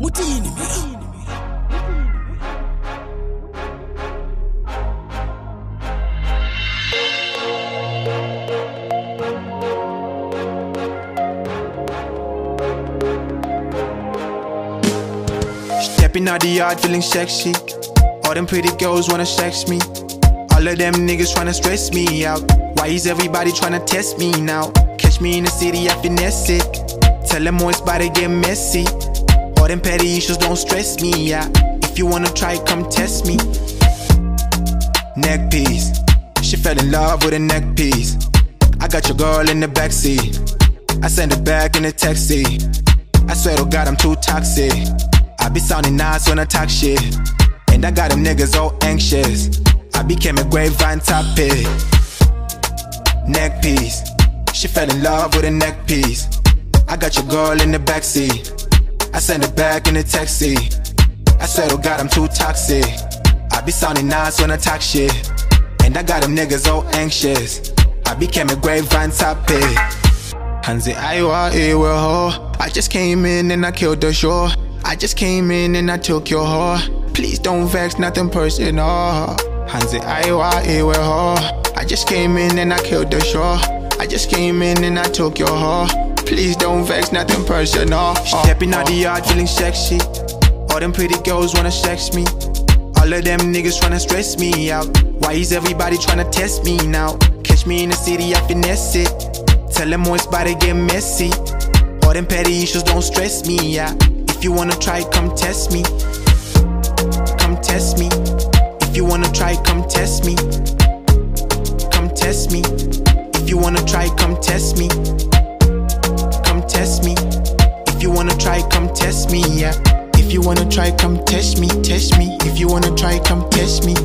Mutinhimira Stepping out the yard feeling sexy. All them pretty girls wanna sex me. All of them niggas tryna stress me out. Why is everybody tryna test me now? Catch me in the city, I finesse it. Tell them boys about to get messy. All them petty issues don't stress me out. If you wanna try, come test me. Neck piece. She fell in love with a neck piece. I got your girl in the backseat. I send her back in a taxi. I swear to God, I'm too toxic. I be sounding nice when I talk shit. And I got them niggas all anxious. I became a grapevine topic. Neck piece. She fell in love with a neck piece. I got your girl in the backseat. I send her back in a taxi. I swear to God, I'm too toxic. I be sounding nice when I talk shit. And I got them niggas all anxious. I became a grapevine topic. Hanzi Aiwa Ewe ho. I just came in and I killed the show. I just came in and I took your whore. Please don't vex, nothing personal. Hanzi Aiwa Ewe ho. I just came in and I killed the show. I just came in and I took your whore. Please don't vex, nothing personal. Stepping out the yard feeling sexy. All them pretty girls wanna sex me. All of them niggas tryna stress me out. Why is everybody tryna test me now? Catch me in the city, I finesse it. Tell them boys about to get messy. All them petty issues don't stress me out. If you wanna try, come test me. Come test me. If you wanna try, come test me. Come test me. If you wanna try, come test me. Come test me. If you wanna try, come test me, yeah. If you wanna try, come test me, test me. If you wanna try, come test me.